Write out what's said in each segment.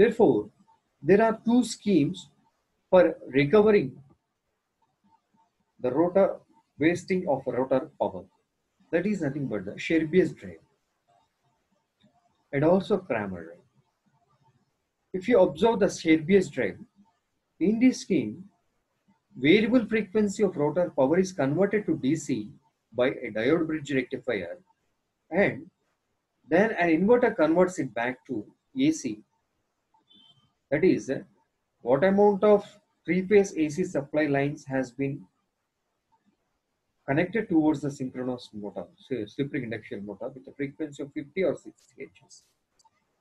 Therefore, there are two schemes for recovering the rotor wasting of rotor power. That is nothing but the Scherbius drive and also Kramer drive. If you observe the Scherbius drive, in this scheme, variable frequency of rotor power is converted to DC by a diode bridge rectifier and then an inverter converts it back to AC. That is, what amount of three-phase AC supply lines has been connected towards the synchronous motor, say slip ring induction motor with a frequency of 50 or 60 Hz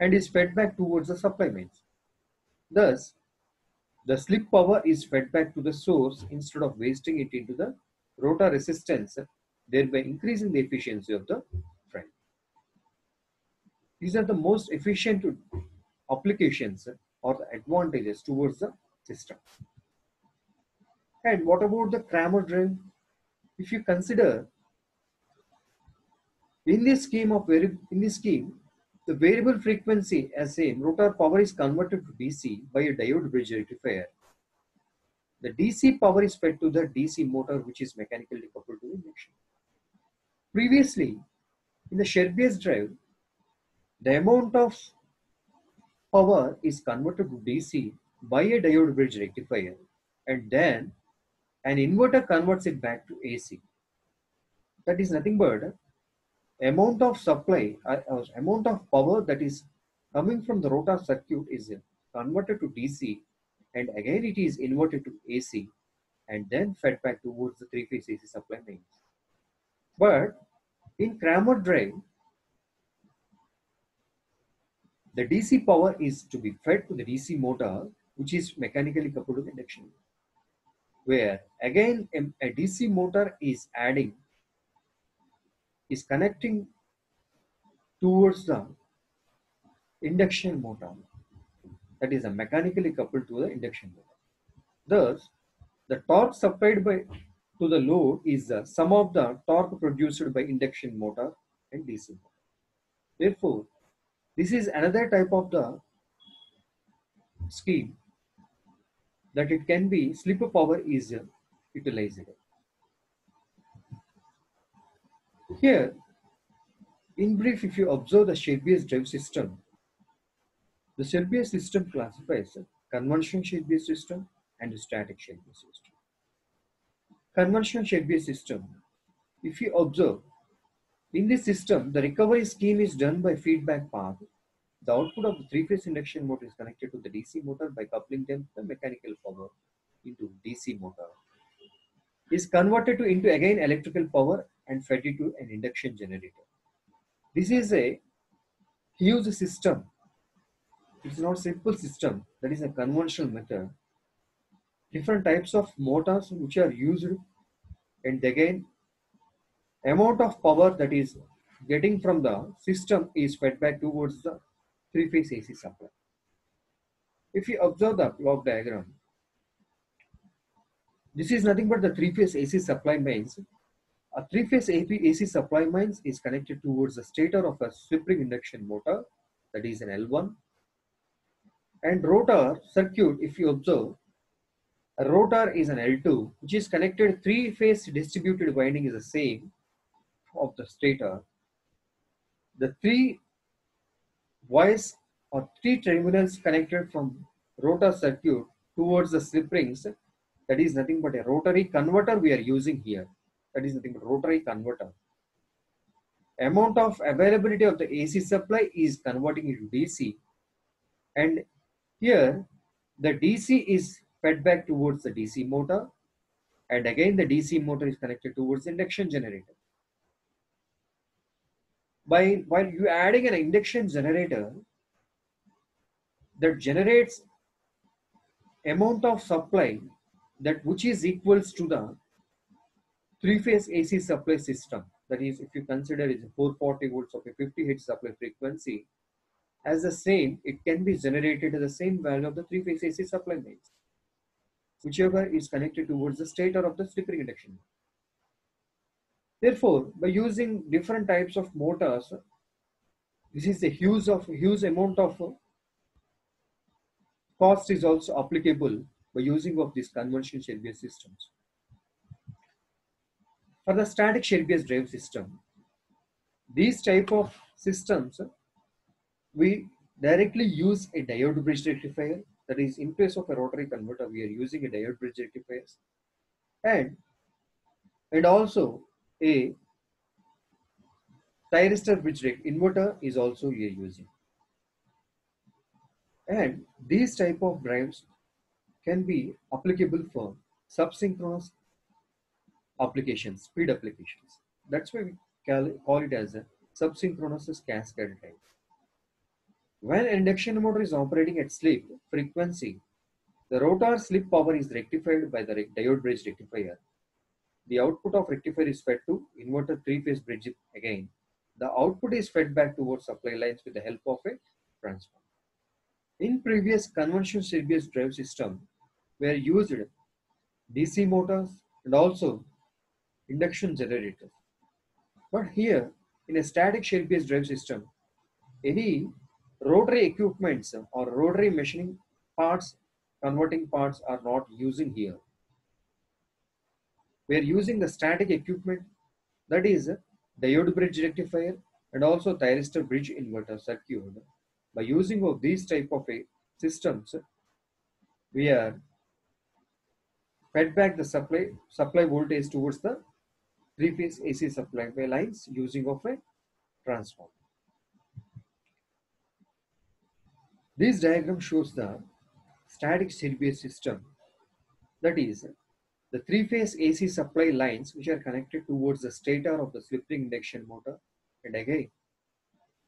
and is fed back towards the supply mains. Thus, the slip power is fed back to the source instead of wasting it into the rotor resistance, thereby increasing the efficiency of the frame. These are the most efficient applications or the advantages towards the system. And what about the Kramer drive? If you consider in this scheme of in this scheme, the variable frequency as same rotor power is converted to DC by a diode bridge rectifier. The DC power is fed to the DC motor which is mechanically coupled to the induction. Previously, in the Scherbius drive, the amount of power is converted to DC by a diode bridge rectifier and then an inverter converts it back to AC. That is nothing but amount of supply, uh, uh, amount of power that is coming from the rotor circuit is converted to DC and again it is inverted to AC and then fed back towards the three-phase AC supply mains. But in Kramer drive, the DC power is to be fed to the DC motor which is mechanically coupled to the induction where again a DC motor is adding is connecting towards the induction motor that is a mechanically coupled to the induction motor. Thus, the torque supplied by to the load is the sum of the torque produced by induction motor and DC motor. Therefore, this is another type of the scheme that it can be slip power is uh, utilized. Here, in brief, if you observe the Scherbius drive system, the Scherbius system classifies conventional Scherbius system and static Scherbius system. Conventional Scherbius system, if you observe, in this system, the recovery scheme is done by feedback path. The output of the three-phase induction motor is connected to the DC motor by coupling them to the mechanical power into DC motor. Is converted to into again electrical power and fed it to an induction generator. This is a huge system. It's not simple system. That is a conventional method. Different types of motors which are used and again amount of power that is getting from the system is fed back towards the three-phase AC supply. If you observe the block diagram, this is nothing but the three-phase AC supply mains a three-phase AC supply mains is connected towards the stator of a slip ring induction motor, that is an L1. And rotor circuit, if you observe, a rotor is an L2, which is connected three-phase distributed winding is the same of the stator. The three wires or three terminals connected from rotor circuit towards the slip rings, that is nothing but a rotary converter we are using here that is nothing but rotary converter. Amount of availability of the AC supply is converting into DC. And here the DC is fed back towards the DC motor. And again the DC motor is connected towards induction generator. By, while you adding an induction generator that generates amount of supply that which is equals to the three-phase AC supply system. That is, if you consider it 440 volts of a 50 hertz supply frequency, as the same, it can be generated at the same value of the three-phase AC supply mains, whichever is connected towards the stator of the slip induction. Therefore, by using different types of motors, this is a huge of huge amount of uh, cost is also applicable by using of these conventional Scherbius systems. For the static Scherbius drive system, these type of systems, we directly use a diode bridge rectifier. That is, in place of a rotary converter, we are using a diode bridge rectifier and and also a thyristor bridge inverter is also we are using. And these type of drives can be applicable for subsynchronous applications, speed applications. That's why we call it as a subsynchronous cascade drive. When induction motor is operating at slip frequency, the rotor slip power is rectified by the diode bridge rectifier. The output of rectifier is fed to inverter three-phase bridge again. The output is fed back towards supply lines with the help of a transformer. In previous conventional Scherbius drive system, were used DC motors and also induction generators. But here, in a static Scherbius drive system, any rotary equipments or rotary machining parts, converting parts are not using here. We are using the static equipment that is the diode bridge rectifier and also thyristor bridge inverter circuit by using of these type of a systems, we are fed back the supply, supply voltage towards the three-phase AC supply lines using of a transformer. This diagram shows the static Scherbius system. That is, the three-phase AC supply lines which are connected towards the stator of the slip ring induction motor and again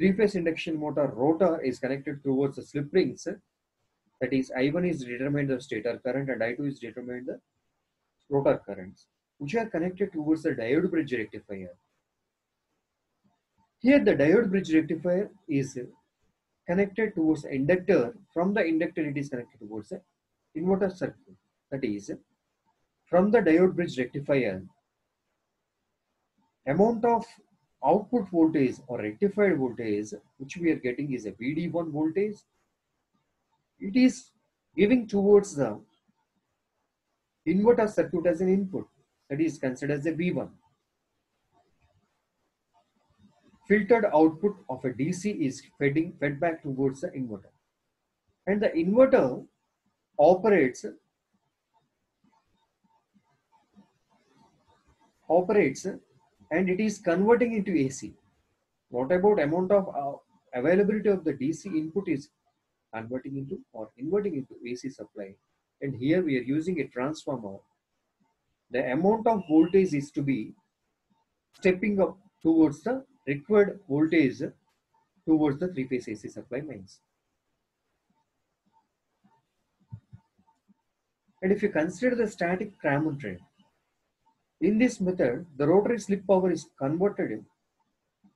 Three-phase induction motor rotor is connected towards the slip rings. That is, I1 is determined the stator current and I2 is determined the rotor currents, which are connected towards the diode bridge rectifier. Here the diode bridge rectifier is connected towards the inductor. From the inductor it is connected towards the inverter circuit. That is, from the diode bridge rectifier, amount of output voltage or rectified voltage which we are getting is a VD1 voltage. It is giving towards the inverter circuit as an input that is considered as a V1. Filtered output of a DC is feeding fed back towards the inverter. And the inverter operates operates and it is converting into AC. What about amount of uh, availability of the DC input is converting into or inverting into AC supply. And here we are using a transformer. The amount of voltage is to be stepping up towards the required voltage towards the three-phase AC supply lines. And if you consider the static Kramer drive, in this method, the rotary slip power is converted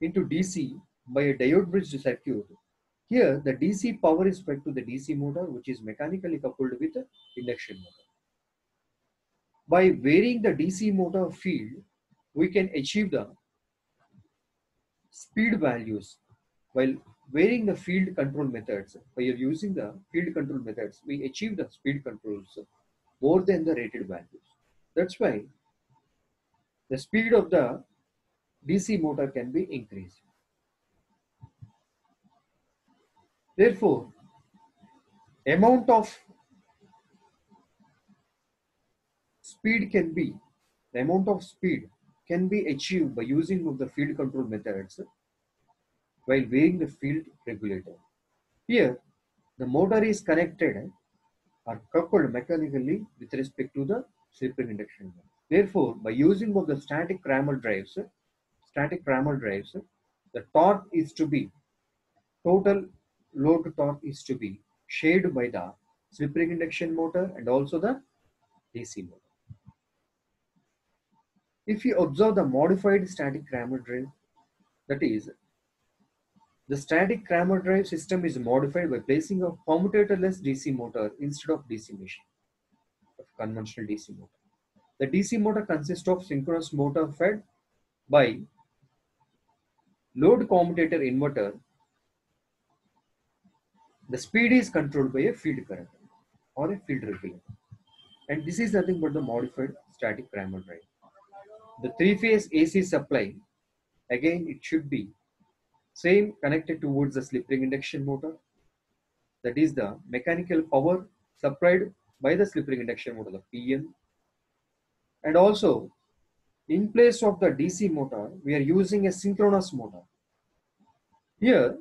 into DC by a diode bridge circuit. Here, the DC power is fed to the DC motor, which is mechanically coupled with the induction motor. By varying the DC motor field, we can achieve the speed values while varying the field control methods. By using the field control methods, we achieve the speed controls more than the rated values. That's why the speed of the DC motor can be increased. Therefore, amount of speed can be, the amount of speed can be achieved by using of the field control methods while varying the field regulator. Here, the motor is connected or coupled mechanically with respect to the slip ring induction. Therefore, by using of the static Kramer drives, static Kramer drives, the torque is to be, total load torque is to be shared by the slip ring induction motor and also the DC motor. If you observe the modified static Kramer drive, that is, the static Kramer drive system is modified by placing a commutatorless DC motor instead of DC machine, of conventional DC motor. The DC motor consists of synchronous motor fed by load commutator inverter The speed is controlled by a field current or a field regulator. And this is nothing but the modified static Kramer drive. The three-phase AC supply, again, it should be same connected towards the slip ring induction motor. That is the mechanical power supplied by the slip ring induction motor, the PM. And also, in place of the DC motor, we are using a synchronous motor. Here,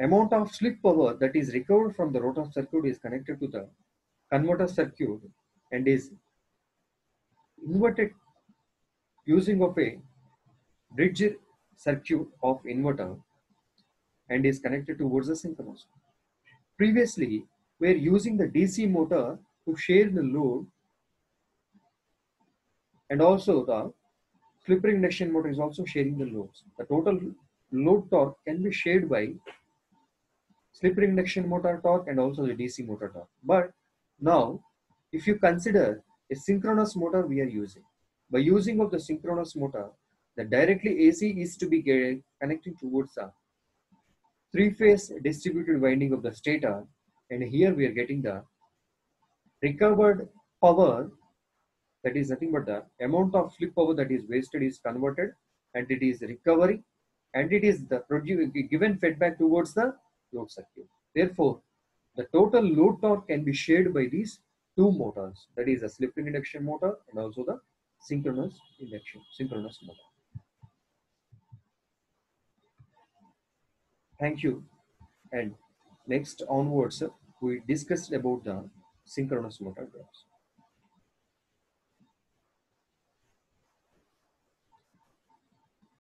amount of slip power that is recovered from the rotor circuit is connected to the converter circuit and is inverted using of a bridge circuit of inverter and is connected towards the synchronous. Previously, we are using the DC motor to share the load and also the slip induction motor is also sharing the loads. The total load torque can be shared by slip induction motor torque and also the DC motor torque. But now, if you consider a synchronous motor we are using, by using of the synchronous motor, the directly AC is to be connected towards the three-phase distributed winding of the stator and here we are getting the recovered power that is nothing but the amount of slip power that is wasted is converted and it is recovery and it is the given feedback towards the load circuit. Therefore, the total load torque can be shared by these two motors that is a slip ring induction motor and also the synchronous induction synchronous motor. Thank you. And next onwards, we discussed about the synchronous motor drives.